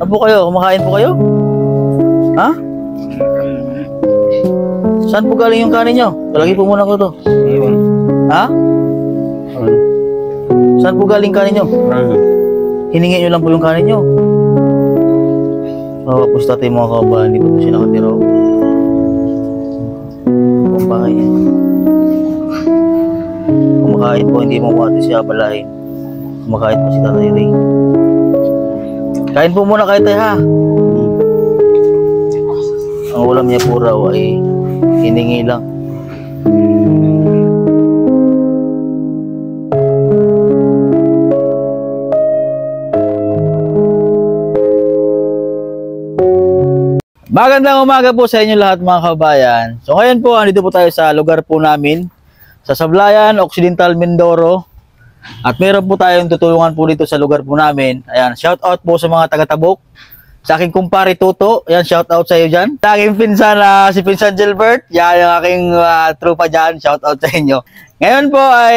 Ano po kayo? Kumakain po kayo? Ha? Saan po galing yung kanin nyo? Palagi po muna ko to. Ayun. Ha? Ayun. Saan po galing kanin nyo? Ayun. Hiningi nyo lang po yung kanin nyo. Oh, pusta tayo mga kabahan. Hindi po po siya nakatira. niya. Kumakain po, hindi mo mati siya balahin. Kumakain po si Tatay Ray. Kain po muna kayo tayo ha. Ang ulam niya po raw ay hiningi lang. Magandang umaga po sa inyo lahat mga kabayan. So ngayon po, andito po tayo sa lugar po namin, sa Sablayan, Occidental, Mindoro. At meron po tayong tutulungan po dito sa lugar po namin. Ayan, shout out po sa mga taga-tabok. Sa aking kumpare Tuto, ayan, shout out sa iyo dyan. Sa aking pinsan na si Pinsan Gilbert, yan yung aking ah, tropa dyan, shout out sa inyo. Ngayon po ay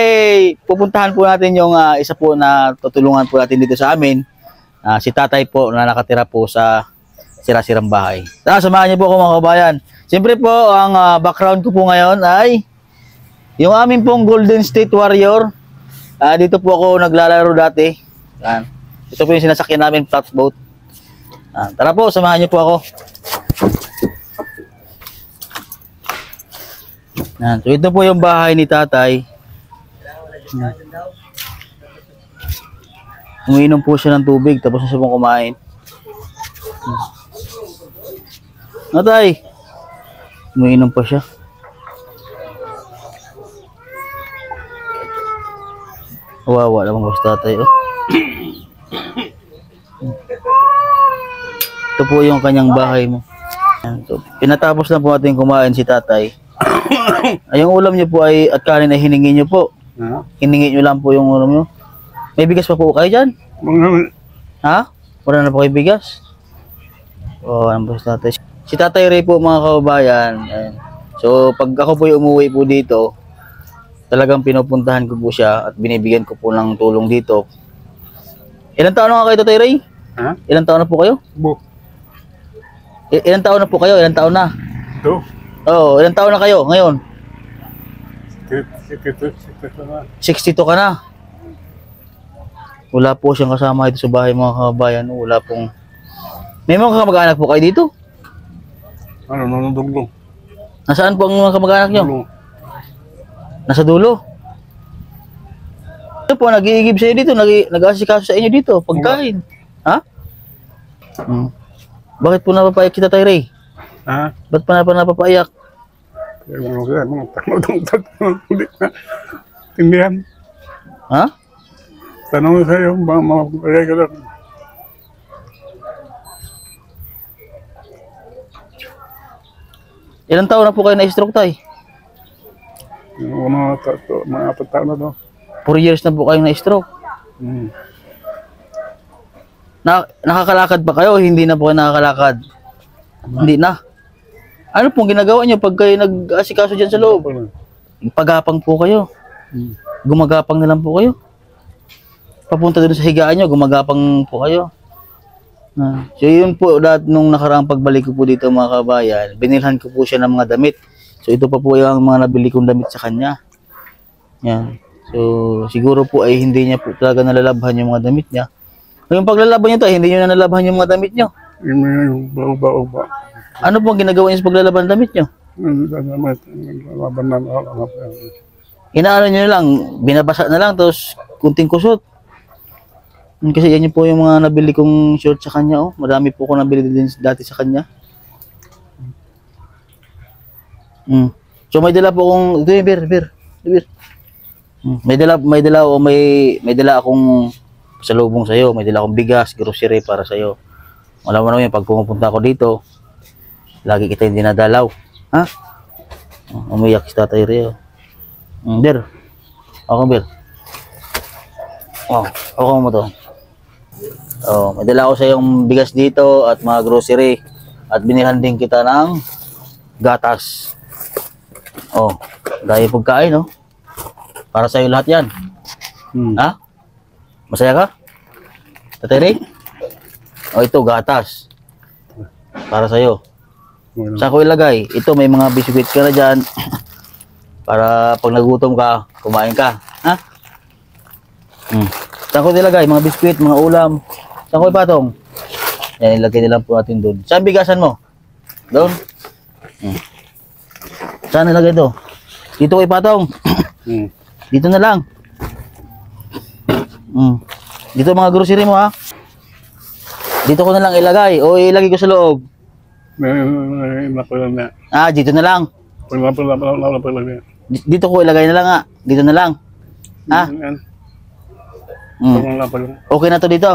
pupuntahan po natin yung ah, isa po na tutulungan po natin dito sa amin. Ah, si tatay po na nakatira po sa sira-sirang bahay. Tara, samahan niyo po ako mga kabayan. Siyempre po, ang ah, background ko po ngayon ay yung amin pong Golden State Warrior. Ah, dito po ako naglalaro dati. Yan. Ito po yung sinasakyan namin, flatboat. Ah, tara po, samahan niyo po ako. Yan. So ito po yung bahay ni tatay. Yan. Umiinom po siya ng tubig tapos na siya pong kumain. Natay. Umiinom pa siya. Wawa naman boss tatay. Oh. Ito po yung kanyang bahay mo. So, pinatapos na po natin kumain si tatay. Ay, yung ulam niyo po ay at kanin ay hiningi niyo po. Ha? Hiningi niyo lang po yung ulam niyo. May bigas pa po kayo dyan? Ha? Wala na po kayo bigas? Oo, oh, ano po si tatay? Si tatay Ray po mga kababayan. Ayan. So, pag ako po yung umuwi po dito, talagang pinupuntahan ko po siya at binibigyan ko po ng tulong dito. Ilang taon na kayo, tatay Ray? Ha? Ilang taon na po kayo? Bu. I- ilang taon na po kayo? Ilang taon na? Ito. Oo, ilang taon na kayo ngayon? Sikito. Sikito na. 62 ka na. Wala po siyang kasama dito sa bahay mga kababayan. Wala pong... May mga kamag-anak po kayo dito? Ano, nanuduglo. Nasaan po ang mga kamag-anak niyo? Duglo. Nasa dulo. Ito po, nag-iigib sa'yo dito, nag- nag-aasikaso sa inyo dito, pagkain. Ha? Hmm. Bakit po napapaiyak kita, Tay Ray? Ha? Ba't pa na pa napapaiyak? Kaya mga kaya, mga tanong tanong Hindi na. Tindihan. Ha? Tanong sa'yo, mga kaya ka lang. Ilang taon na po kayo na-stroke, Tay? Yung mga tato, mga apat taon na to. 4 years na po kayo na-stroke. Hmm. Na, nakakalakad ba kayo hindi na po kayo nakakalakad? Hindi na. Ano pong ginagawa niyo pag kayo nag-asikaso dyan sa loob? Pagapang po kayo. Hmm. Gumagapang na lang po kayo. Papunta doon sa higaan nyo, gumagapang po kayo. Ah, so yun po, lahat nung nakaraang pagbalik ko po dito mga kabayan, binilhan ko po siya ng mga damit. So ito pa po yung mga nabili kong damit sa kanya. Yan. So siguro po ay hindi niya po talaga nalalabhan yung mga damit niya. Yung paglalaban niyo to, hindi niyo na nalabhan yung mga damit niyo. Bao-bao ba. Ano po ang ginagawa niyo sa paglalaban ng damit niyo? Laban na ako. Inaano niyo lang, binabasa na lang, tapos kunting kusot. Kasi yan yung po yung mga nabili kong short sa kanya, oh. Marami po ako nabili din dati sa kanya. Mm. So may dala po akong, ito yung beer. Mm. May dala, may dala o may, may dala akong salubong sa'yo, may dala akong bigas, grocery para sa'yo. Wala mo naman yun, pag pumupunta ako dito, lagi kita yung dinadalaw. Ha? Oh, umiyak si Tatay Rio. Mm, beer. Ako, beer. Oh, ako mo to. Oh, may dala ako sa yung bigas dito at mga grocery. At binilhan din kita ng gatas. Oh, dahil pagkain, no? Para sa iyo lahat 'yan. Hmm. Ha? Masaya ka? Tatay Ray? O ito, gatas. Para sa'yo. Wala. Saan ko ilagay? Ito, may mga biscuits ka na dyan. Para pag nagutom ka, kumain ka. Ha? Hmm. Saan ko nilagay? Mga biscuit, mga ulam. Saan ko ipatong? Yan, ilagay nila po natin doon. Saan bigasan mo? Doon? Hmm. Saan nilagay ito? Dito ko ipatong. Hmm. Dito na lang. Hmm. Dito mga grocery mo ha. Dito ko na lang ilagay o ilagay ko sa loob. Ah, dito na lang. Dito ko ilagay na lang nga. Dito na lang. Ha? Hmm. Mapala. Okay na to dito.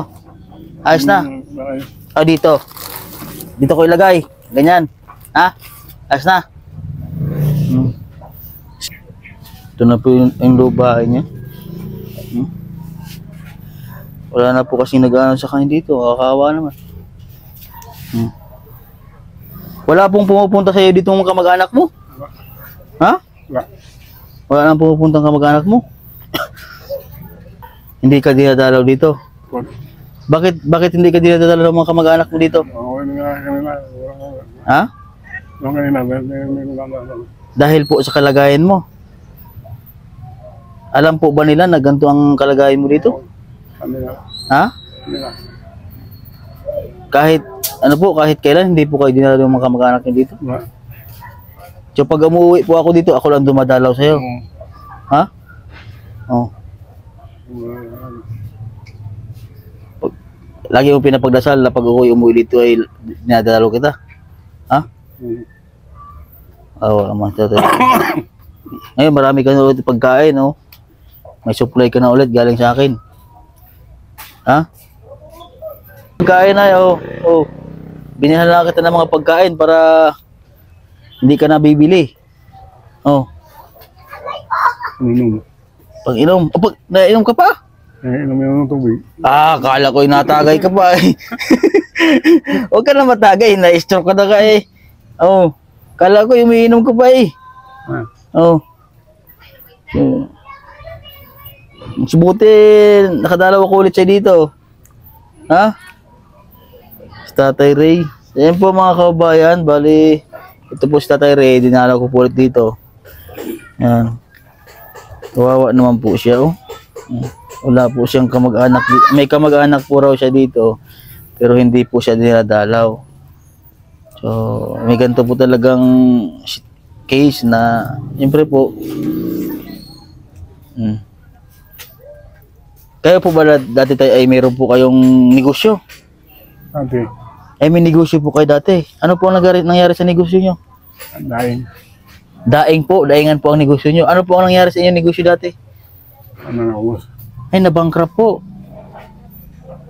Ayos na. O dito. Dito ko ilagay. Ganyan. Ha? Ayos na. Hmm. Ito na po yung, yung bahay niya. Hmm. Wala na po kasi nag-ano sa kanya dito. Kakawa naman. Hmm. Wala pong pumupunta sa iyo dito mga kamag-anak mo? Ha? Wala. Wala nang pumupunta kamag-anak mo? hindi ka dinadalaw dito. Wala. Bakit bakit hindi ka dinadala ng mga kamag-anak mo dito? Oo, nga kanina. Ha? Yung kanina, may Dahil po sa kalagayan mo. Alam po ba nila na ganito ang kalagayan mo dito? kanina. Ha? Kanina. Kahit ano po, kahit kailan hindi po kayo dinala ng mga kamag-anak niyo dito. Wala. So pag umuwi po ako dito, ako lang dumadalaw sa iyo. Oo. Ha? Oh. Wala. Lagi mo pinapagdasal na pag ako umuwi dito ay dinadalaw kita. Ha? Hmm. Ah, wala naman. Ngayon, marami ka na pagkain, no? May supply ka na ulit galing sa akin. Ha? Pagkain na, oh. oh. Binihan lang kita ng mga pagkain para hindi ka na bibili. Oh, Inom. pag inom. Oh, pag nainom ka pa? Eh, inom yun ng tubig. Ah, kala ko natagay ka pa eh. Huwag ka na matagay, na-stroke ka na ka eh. Oh, kala ko umiinom ka pa eh. Ah. Oh. So, Subuti, nakadalaw ako ulit siya dito. Ha? Si Tatay Ray. Ayan po mga kababayan, bali, ito po si Tatay Ray, dinalaw ko po ulit dito. Yan. Kawawa naman po siya, oh. Wala po siyang kamag-anak. May kamag-anak po raw siya dito, pero hindi po siya dinadalaw. So, may ganito po talagang case na, siyempre po, hmm. Kayo po ba dat- dati tayo ay mayroon po kayong negosyo? Ate, Ay may negosyo po kayo dati. Ano po ang nangyari, nangyari sa negosyo nyo? daing. Daing po, daingan po ang negosyo nyo. Ano po ang nangyari sa inyong negosyo dati? Ano na ubos? Ay, nabankrupt po.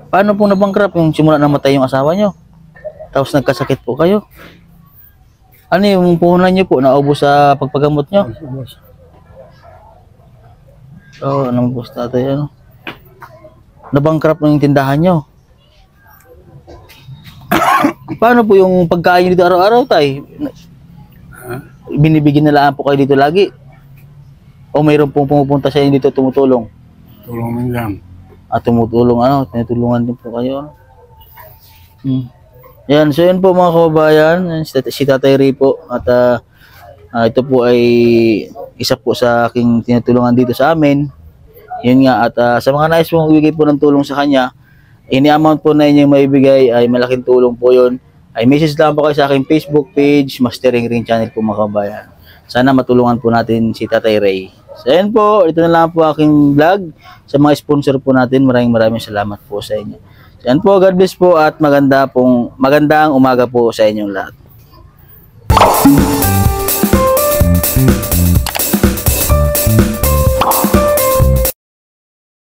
Paano po nabankrupt yung simula namatay yung asawa nyo? Tapos nagkasakit po kayo. Ano yung puhunan nyo po? Naubos sa pagpagamot nyo? Ubos, ubos. Oo, oh, naubos tatay ano. Nabankrupt na yung tindahan nyo. Paano po yung pagkain nyo dito araw-araw tay? Binibigyan na lang po kayo dito lagi? O mayroon pong pumupunta sa inyo dito tumutulong? Tulong min dyan. at tumutulong ano, tinutulungan din po kayo. Ano? Hmm. Yan, so yun po mga kababayan, Yan, si, si Tatay Ray po at ah, ah, ito po ay isa po sa aking tinutulungan dito sa amin. Yun nga, at uh, sa mga nais pong ibigay po ng tulong sa kanya, any amount po na inyong maibigay ay malaking tulong po yun. Ay message lang po kayo sa aking Facebook page, Mastering Ring Channel po mga kabayan. Sana matulungan po natin si Tatay Ray. So ayan po, ito na lang po aking vlog. Sa mga sponsor po natin, maraming maraming salamat po sa inyo. So ayan po, God bless po at maganda pong, magandang umaga po sa inyong lahat.